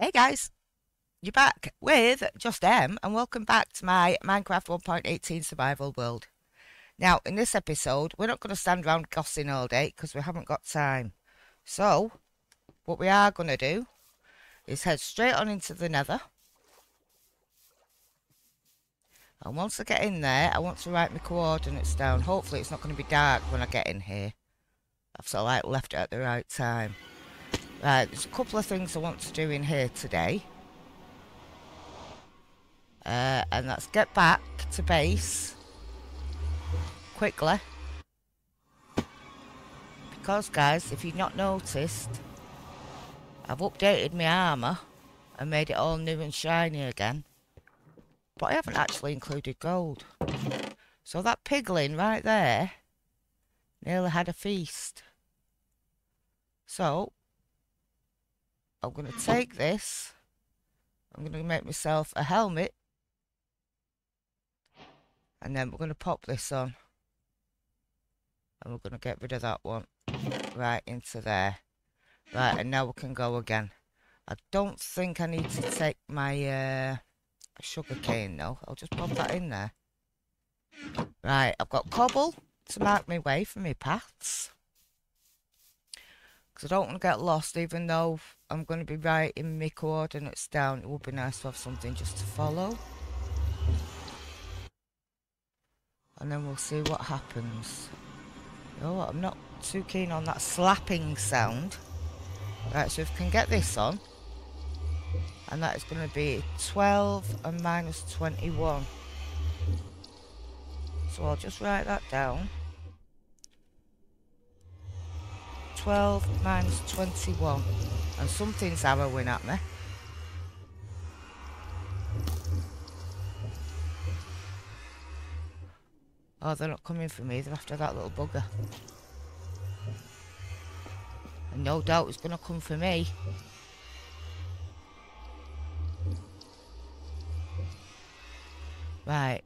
Hey guys, you're back with JustEm and welcome back to my Minecraft 1.18 survival world. Now, in this episode, we're not going to stand around gossing all day because we haven't got time. So, what we are going to do is head straight on into the nether. And once I get in there, I want to write my coordinates down. Hopefully it's not going to be dark when I get in here. I've sort of like left it at the right time. Right, there's a couple of things I want to do in here today. Uh, and let's get back to base quickly. Because guys, if you've not noticed, I've updated my armour and made it all new and shiny again. But I haven't actually included gold. So that piglin right there nearly had a feast. So, I'm going to take this. I'm going to make myself a helmet. And then we're going to pop this on. And we're going to get rid of that one. Right into there. Right, and now we can go again. I don't think I need to take my uh, sugar cane though. I'll just pop that in there. Right, I've got cobble to mark my way for my paths. Because I don't want to get lost even though I'm going to be writing my coordinates down. It would be nice to have something just to follow. And then we'll see what happens. You know I'm not too keen on that slapping sound. Right, so if we can get this on. And that is going to be 12 and minus 21. So I'll just write that down. 12 minus 21. And something's arrowing at me. Oh, they're not coming for me. They're after that little bugger. And no doubt it's going to come for me. Right.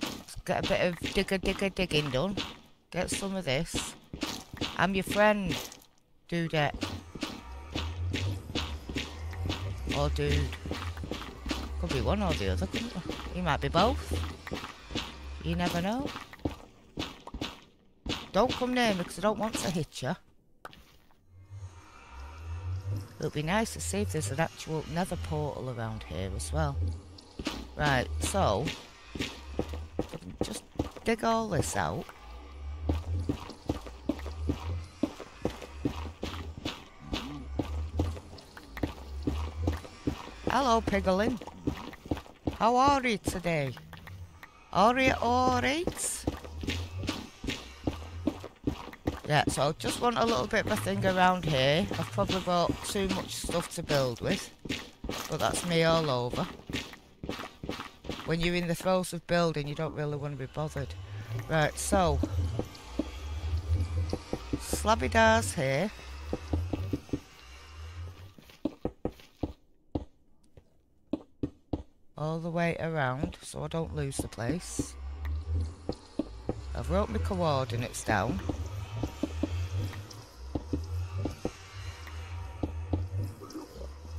Let's get a bit of digger, digger, digging done. Get some of this. I'm your friend, dudette. Or oh, dude. Could be one or the other, couldn't it? You might be both. You never know. Don't come near me because I don't want to hit you. It would be nice to see if there's an actual nether portal around here as well. Right, so... Just dig all this out. Hello, Piglin. How are you today? Are you alright? Yeah, so I just want a little bit of a thing around here. I've probably got too much stuff to build with. But that's me all over. When you're in the throes of building, you don't really want to be bothered. Right, so... Slabby Dars here. All the way around so I don't lose the place. I've wrote my coordinates down.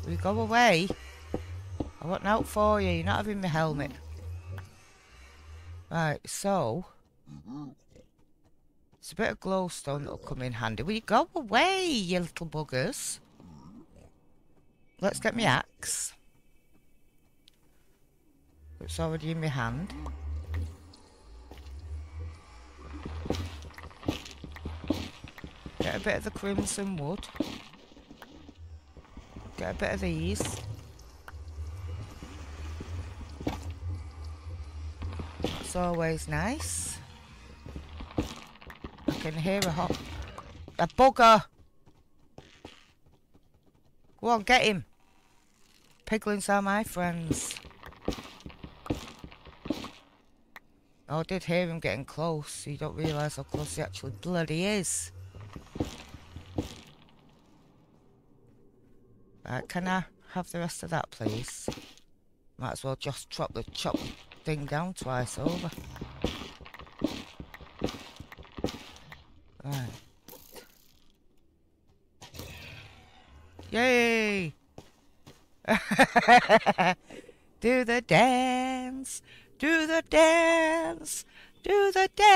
We go away? I want out for you, you're not having my helmet. Right, so... It's a bit of glowstone that'll come in handy. Will you go away, you little buggers? Let's get my axe. Er er it's already in my hand. Get a bit of the crimson wood. Get a bit of these. That's always nice. I can hear a hop. A bugger! Go on, get him. Piglins are my friends. I did hear him getting close. You don't realise how close he actually bloody is. Right, can I have the rest of that, please? Might as well just chop the chop thing down twice over. Yay! do the dance, do the dance, do the dance,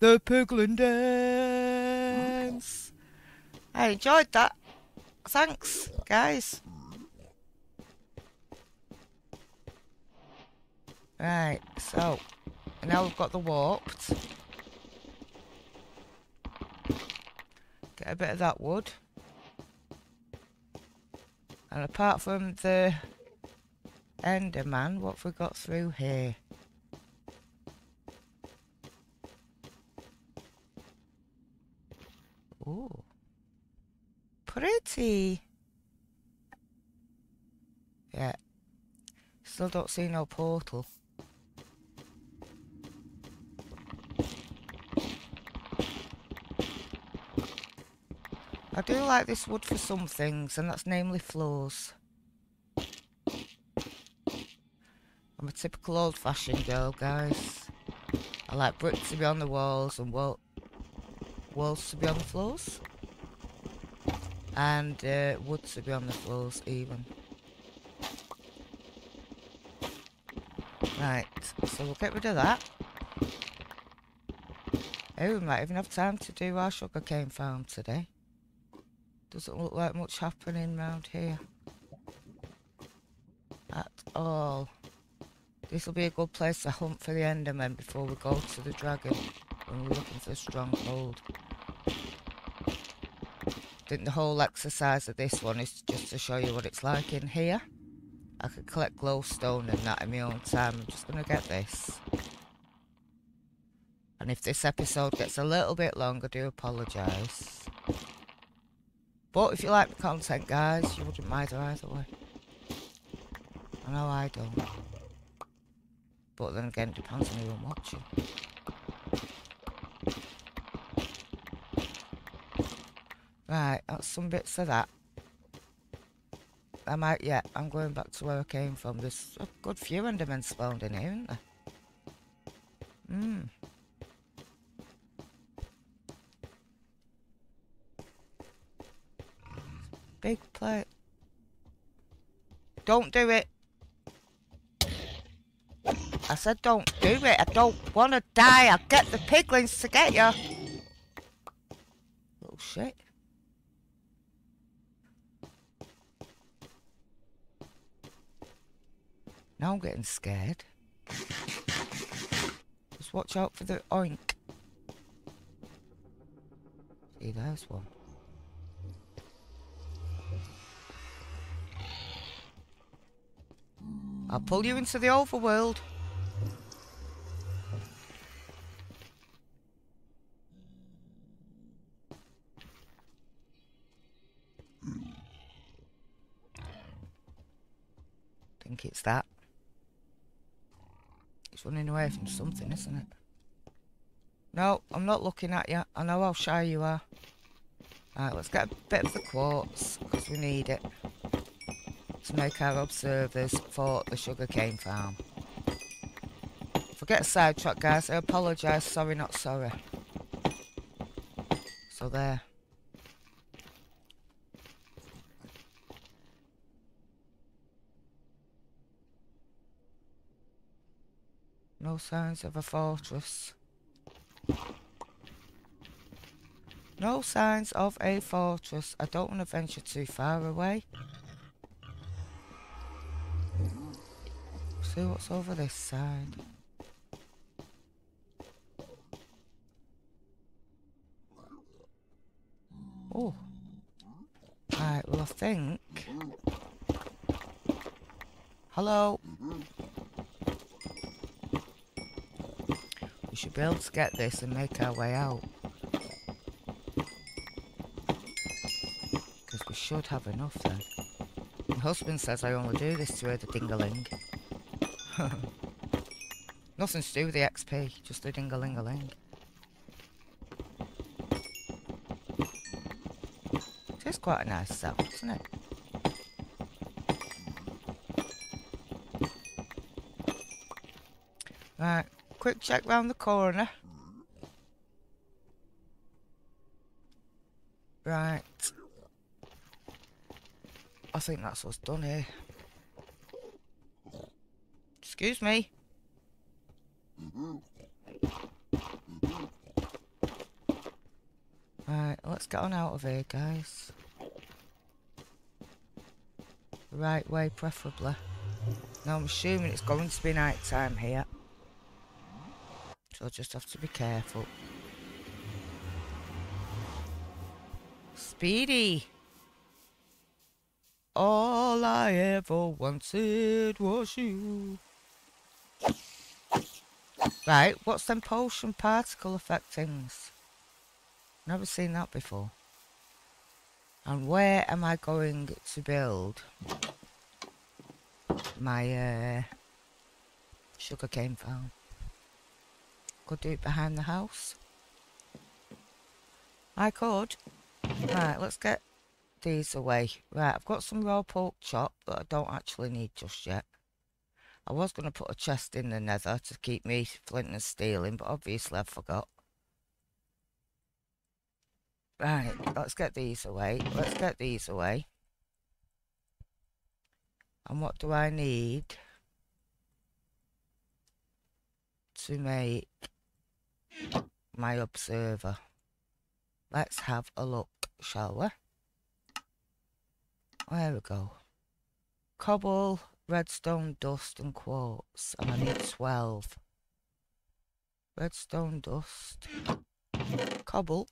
the piglin dance. I enjoyed that. Thanks, guys. Right, so now we've got the warped. Get a bit of that wood. And apart from the Enderman, what have we got through here? Ooh. Pretty. Yeah. Still don't see no portal. I do like this wood for some things, and that's namely floors. I'm a typical old-fashioned girl, guys. I like bricks to be on the walls and wall walls to be on the floors. And uh, wood to be on the floors even. Right, so we'll get rid of that. Oh, we might even have time to do our sugarcane farm today. Doesn't look like much happening round here. At all. This will be a good place to hunt for the Endermen before we go to the dragon when we're looking for a stronghold. I think the whole exercise of this one is just to show you what it's like in here. I could collect glowstone and that in my own time. I'm just going to get this. And if this episode gets a little bit long, I do apologise. But if you like the content, guys, you wouldn't mind either way. I know I don't. But then again, it depends on who I'm watching. Right, that's some bits of that. I might, yeah, I'm going back to where I came from. There's a good few Endermen spawned in here, isn't there? Hmm. Big plate. Don't do it. I said don't do it. I don't want to die. I'll get the piglins to get you. Oh, Little shit. Now I'm getting scared. Just watch out for the oink. See, there's one. I'll pull you into the overworld. Think it's that. It's running away from something, isn't it? No, I'm not looking at you. I know how shy you are. Right, let's get a bit of the quartz, because we need it to make our observers for the sugarcane farm. Forget a sidetrack, guys. I apologise. Sorry, not sorry. So there. Signs of a fortress. No signs of a fortress. I don't want to venture too far away. See what's over this side. Oh. Right, well I think... Hello? Should be able to get this and make our way out. Because we should have enough then. My husband says I only do this to hear the ding-a-ling. Nothing to do with the XP, just the ding-a-ling-a-ling. It is quite a nice sound, isn't it? Right, quick check round the corner. Right. I think that's what's done here. Excuse me. Right, let's get on out of here, guys. Right way, preferably. Now, I'm assuming it's going to be night time here. I'll just have to be careful. Speedy! All I ever wanted was you. Right, what's them potion particle effect things? Never seen that before. And where am I going to build my uh, sugarcane farm? Could do it behind the house. I could. Right, let's get these away. Right, I've got some raw pork chop that I don't actually need just yet. I was going to put a chest in the nether to keep me flint and steel in, but obviously I forgot. Right, let's get these away. Let's get these away. And what do I need to make my observer? Let's have a look, shall we? There we go. Cobble, redstone, dust and quartz. And I need 12. Redstone, dust, cobble.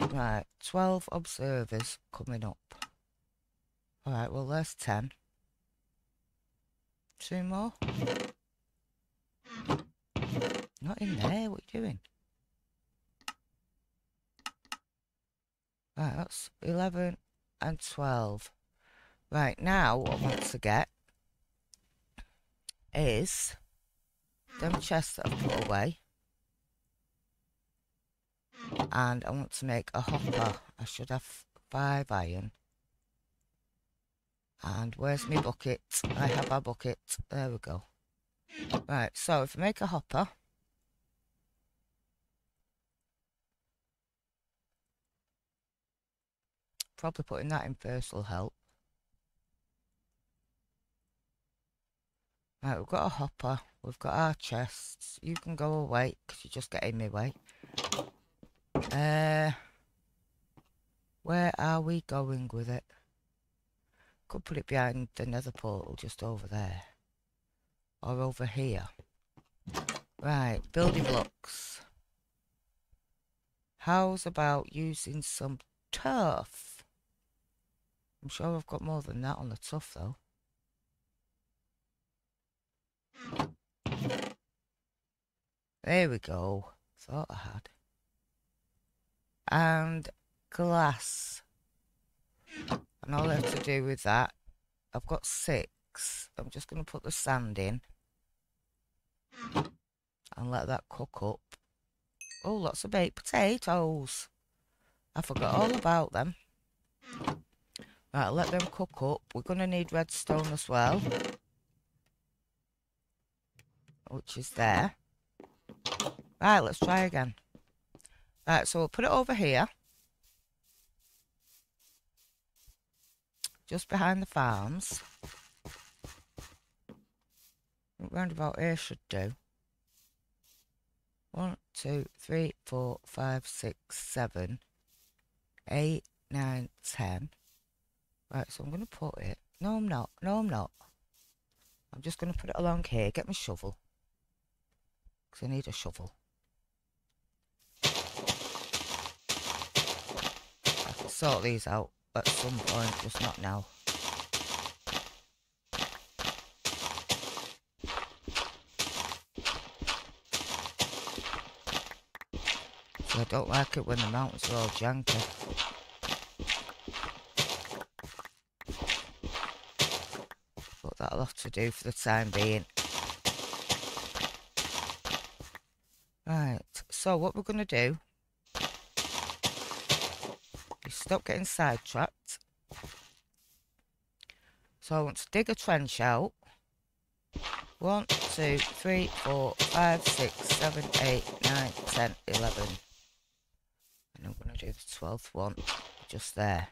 Right, 12 observers coming up. Alright, well there's 10. Two more. Not in there, what are you doing? Right, that's 11 and 12. Right, now what I want to get is them chests that I've put away. And I want to make a hopper. I should have five iron. And where's my bucket? I have a bucket. There we go. Right, so if I make a hopper, probably putting that in first will help. Right, we've got a hopper, we've got our chests. You can go away, because you're just getting me way. Uh, where are we going with it? Could put it behind the nether portal just over there. Or over here. Right, building blocks. How's about using some turf? I'm sure I've got more than that on the tuff though. There we go. Thought I had. And glass. And all I have to do with that, I've got six. I'm just going to put the sand in. And let that cook up. Oh, lots of baked potatoes. I forgot all about them. Right, let them cook up. We're going to need redstone as well. Which is there. Right, let's try again. Right, so we'll put it over here. Just behind the farms. Round about here should do. One, two, three, four, five, six, seven, eight, nine, ten. Right, so I'm going to put it. No, I'm not. No, I'm not. I'm just going to put it along here. Get my shovel. Because I need a shovel. I can sort these out at some point, just not now. I don't like it when the mountains are all janky. Have to do for the time being. Right, so what we're going to do is stop getting sidetracked. So I want to dig a trench out. One, two, three, four, five, six, seven, eight, nine, ten, eleven. And I'm going to do the 12th one just there.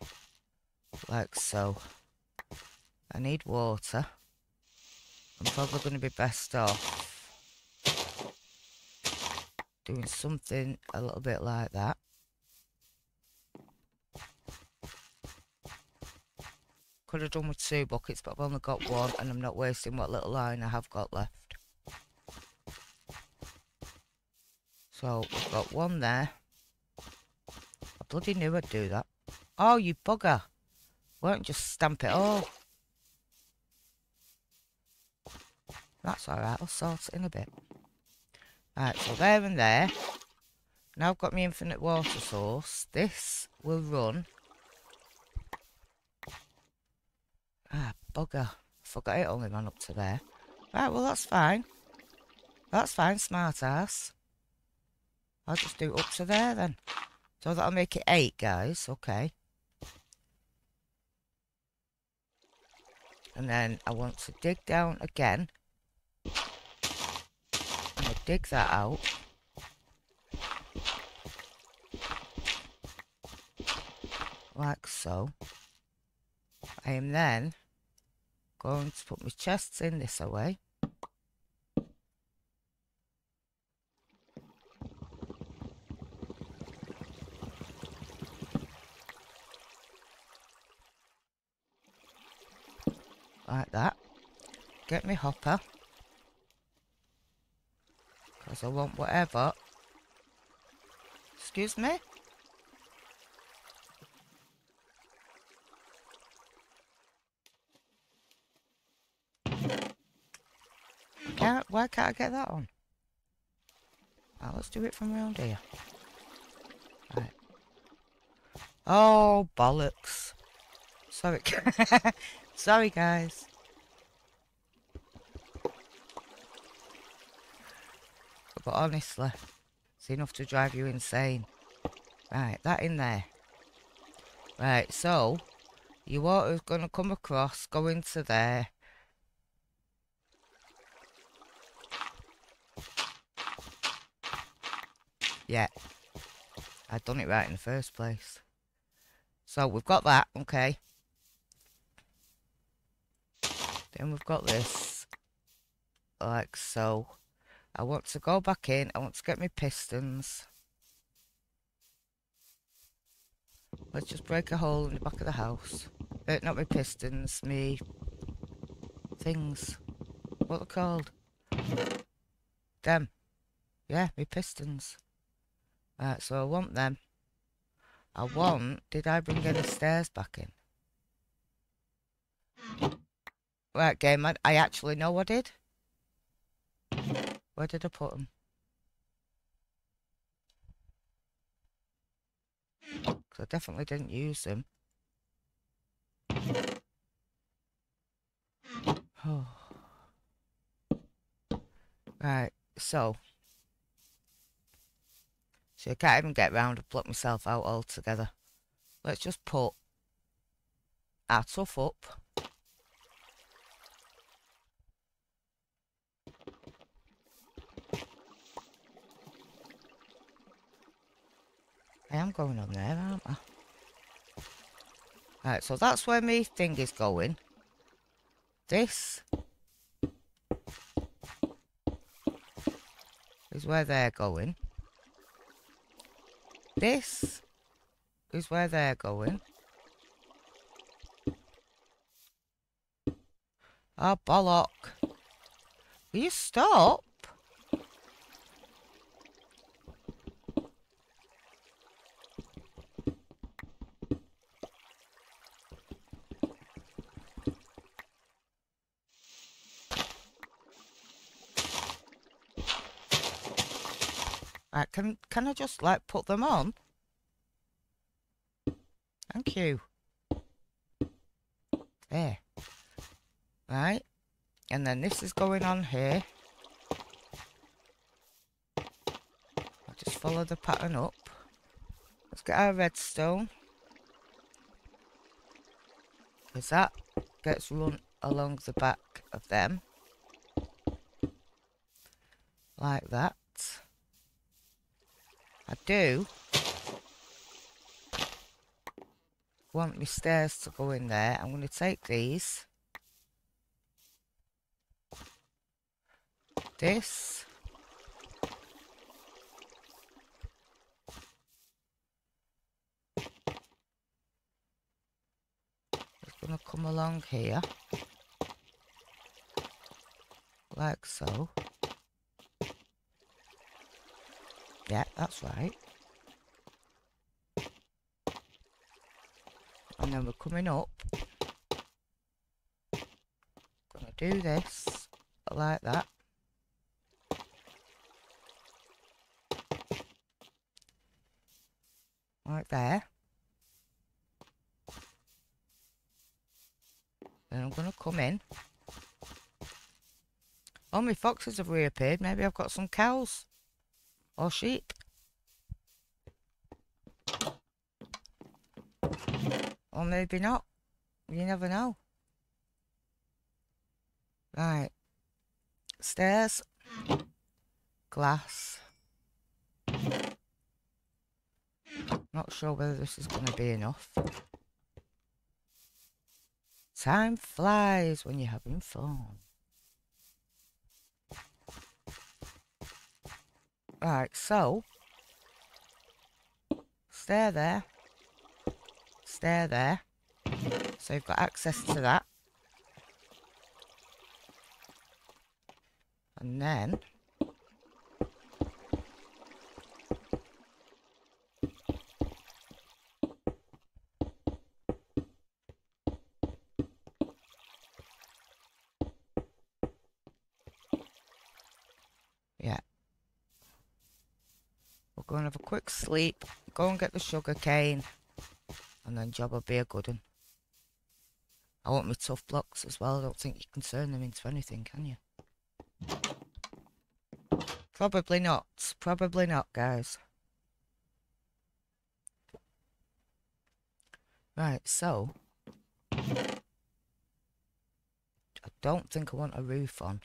Like so. I need water. I'm probably going to be best off doing something a little bit like that. Could have done with two buckets, but I've only got one and I'm not wasting what little line I have got left. So, we've got one there. I bloody knew I'd do that. Oh, you bugger. Won't just stamp it all. That's alright, I'll sort it in a bit. Right, so there and there. Now I've got my infinite water source. This will run. Ah, bugger. Forgot it only ran up to there. Right, well that's fine. That's fine, smart ass. I'll just do up to there then. So that'll make it eight, guys. Okay. And then I want to dig down again dig that out. Like so. I am then going to put my chests in this away. Like that. Get me hopper. Because I want whatever. Excuse me? Can't, why can't I get that on? Right, let's do it from around here. Right. Oh, bollocks. Sorry. Sorry, guys. But honestly, it's enough to drive you insane. Right, that in there. Right, so, your water's going to come across, go into there. Yeah, I'd done it right in the first place. So, we've got that, okay. Then we've got this, like so. I want to go back in. I want to get my pistons. Let's just break a hole in the back of the house. Uh, not my pistons, me things. What are called? Them. Yeah, my pistons. Right, so I want them. I want... Did I bring any stairs back in? Right, game, I, I actually know I did. Where did I put them? Because I definitely didn't use them. Oh. Right, so. So I can't even get round to pluck myself out altogether. Let's just put our tuff up. I am going on there, aren't I? Right, so that's where my thing is going. This is where they're going. This is where they're going. Oh, bollock. Will you stop? Right, can I just like put them on? Thank you. There. Right. And then this is going on here. I'll just follow the pattern up. Let's get our redstone. Because that gets run along the back of them. Like that. Do want my stairs to go in there. I'm going to take these. This. It's going to come along here. Like so. Yeah, that's right. And then we're coming up. Gonna do this like that. Right there. Then I'm gonna come in. Oh, my foxes have reappeared. Maybe I've got some cows. Or sheep. Or maybe not. You never know. Right. Stairs. Glass. Not sure whether this is going to be enough. Time flies when you're having fun. Right, so stair there, stair there. So you've got access to that. And then go and have a quick sleep, go and get the sugar cane, and then job will be a good one. I want my tuff blocks as well. I don't think you can turn them into anything, can you? Probably not. Probably not, guys. Right, so... I don't think I want a roof on,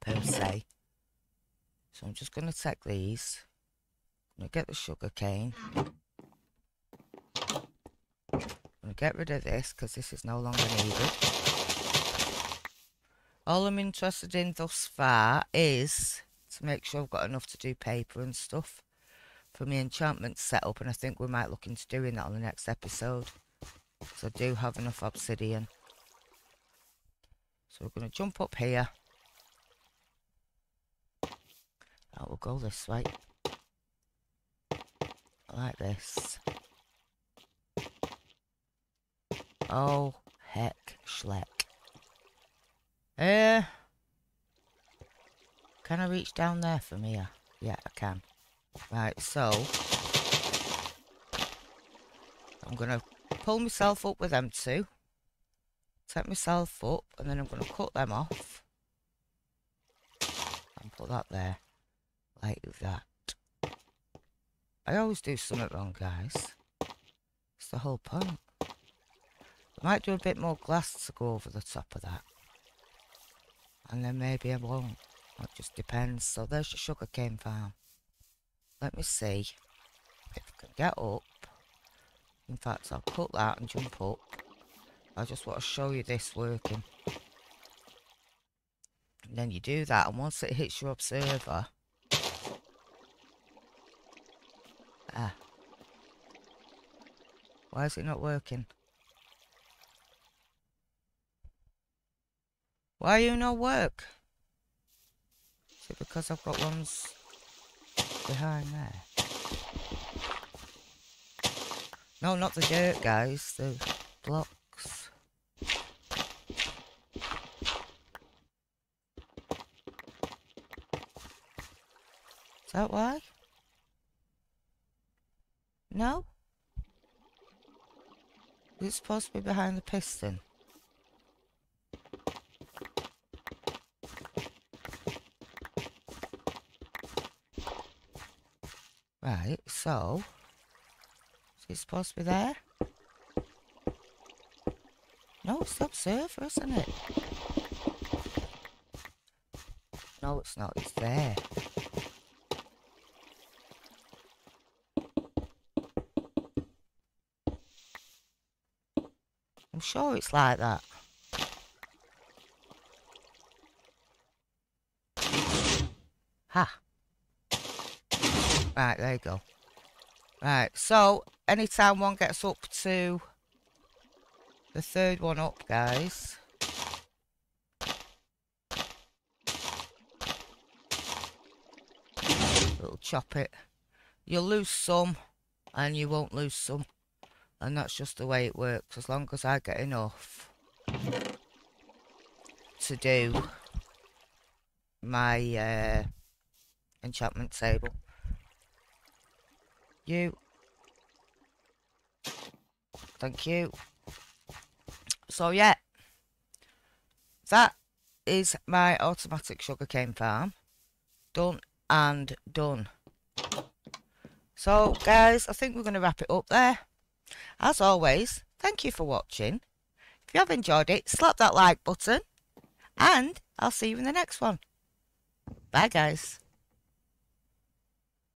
per se. So I'm just going to take these gonna get the sugar cane. I'm gonna get rid of this because this is no longer needed. All I'm interested in thus far is to make sure I've got enough to do paper and stuff for my enchantment setup and I think we might look into doing that on the next episode. So I do have enough obsidian. So we're going to jump up here. I will go this way like this. Oh, heck, Schleck. Uh, can I reach down there from here? Yeah, I can. Right, so... I'm going to pull myself up with them two. Set myself up, and then I'm going to cut them off. And put that there. Like that. I always do something wrong, guys. It's the whole point. I might do a bit more glass to go over the top of that. And then maybe I won't. It just depends. So there's the sugarcane farm. Let me see if I can get up. In fact, I'll cut that and jump up. I just want to show you this working. And then you do that, and once it hits your observer, Why is it not working? Why you not work? Is it because I've got ones behind there? No, not the dirt, guys. The blocks. Is that why? No? Is it supposed to be behind the piston? Right, so... Is it supposed to be there? No, it's the observer, isn't it? No, it's not. It's there. Sure it's like that. Ha. Right, there you go. Right, so anytime one gets up to the third one up, guys. We'll chop it. You'll lose some and you won't lose some. And that's just the way it works. As long as I get enough to do my uh, enchantment table. You. Thank you. So yeah, that is my automatic sugarcane farm. Done and done. So guys, I think we're going to wrap it up there. As always, thank you for watching. If you have enjoyed it, slap that like button. And I'll see you in the next one. Bye guys.